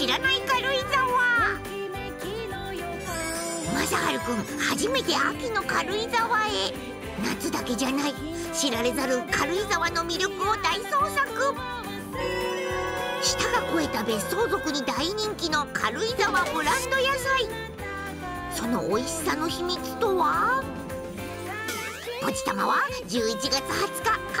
知らない軽井沢。雅治君初めて秋の軽井沢へ。夏だけじゃない知られざる軽井沢の魅力を大捜索。舌が肥えた別荘族に大人気の軽井沢ブランド野菜。その美味しさの秘密とは？ポチ玉は11月20日